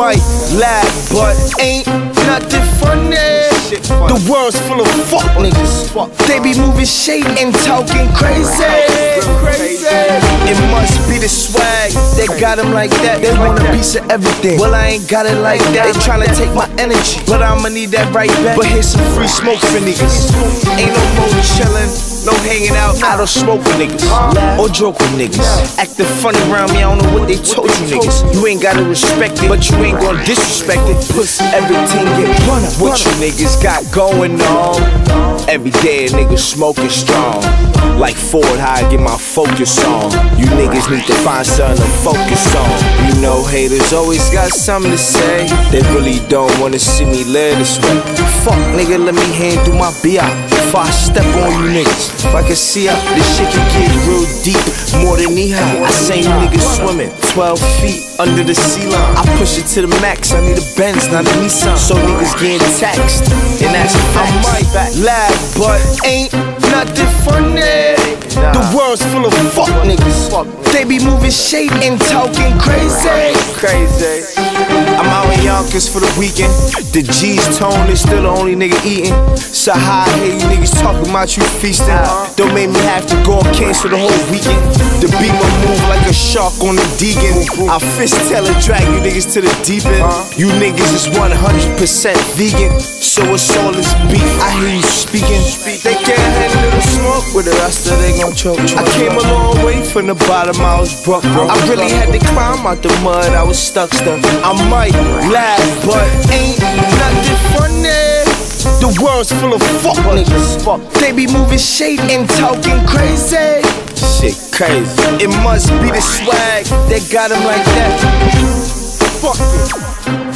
laugh, but ain't nothing funny. The world's full of fuck niggas. They be moving shady and talking crazy. It must be the swag that got them like that. They want a piece of everything. Well, I ain't got it like that. They tryna take my energy, but I'ma need that right back. But here's some free smoke for niggas. Ain't no more. Hanging out, I don't smoke with niggas or joke with niggas. Acting funny around me, I don't know what they told you niggas. You ain't gotta respect it, but you ain't gonna disrespect it. Pussy, everything get run up. What you niggas got going on? Every day a nigga smoking strong. Like Ford, how I get my focus on. You niggas need to find something to focus on. You know haters always got something to say. They really don't wanna see me live this way. Fuck nigga, let me handle my B out. Before I step on you niggas. If I can see out, this shit can get real deep. More than knee high. I seen niggas swimming 12 feet under the sea line. I push it to the max. I need a Benz, not a Nissan. So niggas getting taxed. And that's a fact. I might laugh, but ain't nothing funny. The world's full of fuck niggas. They be moving shady and talking crazy. Crazy. For the weekend. The G's tone is still the only nigga eating. So how I hear you niggas talking about you feasting. Don't make me have to go and cancel the whole weekend. The beamer move like a shark on the deacon. I fist tail and drag you niggas to the deep end. You niggas is 100% vegan. So it's all this beef. I hear you speaking. They can't smoke with the rest of they gon' choke. I came a long way from the bottom, I was broke, bro. I really had to climb out the mud, I was stuck, stuck. I might laugh, but ain't nothing funny. The world's full of fuck niggas. They be moving shade and talking crazy. Shit crazy. It must be the swag that got them like that. Fuck it.